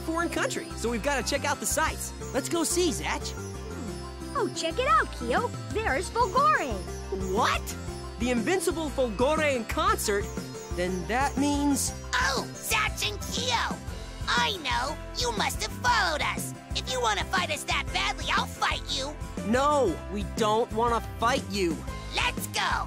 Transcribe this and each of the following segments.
foreign country, so we've got to check out the sights. Let's go see, Zatch. Oh, check it out, Kiyo. There's Folgore. What? The Invincible Folgore in concert? Then that means... Oh, Zatch and Kiyo! I know! You must have followed us! If you want to fight us that badly, I'll fight you! No, we don't want to fight you. Let's go!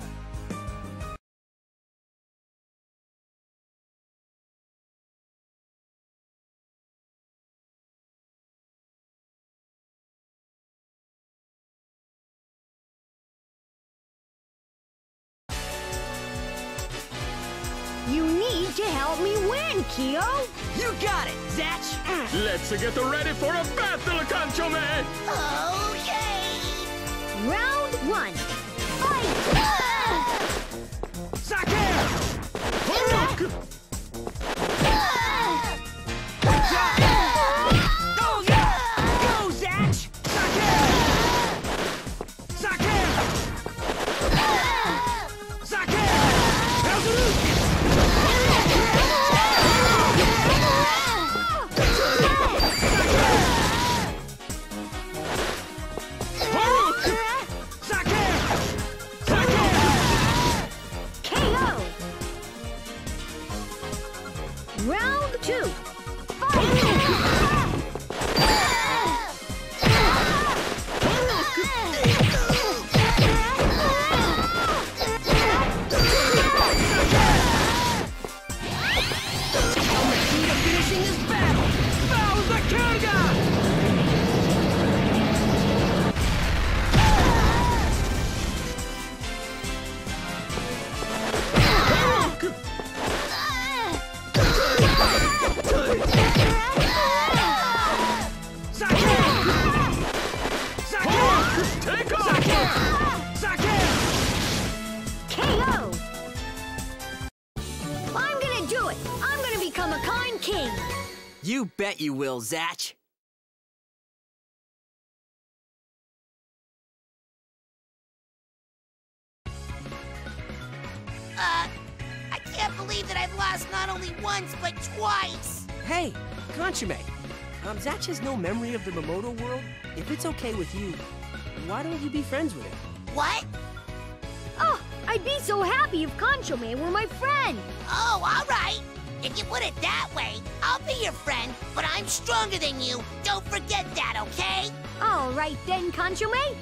You need to help me win, Kiyo. You got it, Zatch. Mm. Let's get ready for a battle, Kanchome! Okay! Round one. Fight! I'm gonna do it. I'm gonna become a kind king. You bet you will, Zatch. Uh, I can't believe that I've lost not only once, but twice! Hey, Kanchome. Um, Zatch has no memory of the Mamodo world. If it's okay with you, why don't you be friends with him? What? Oh, I'd be so happy if Kanchome were my friend. Oh, alright! If you put it that way, I'll be your friend, but I'm stronger than you. Don't forget that, okay? All right then, Kanchome.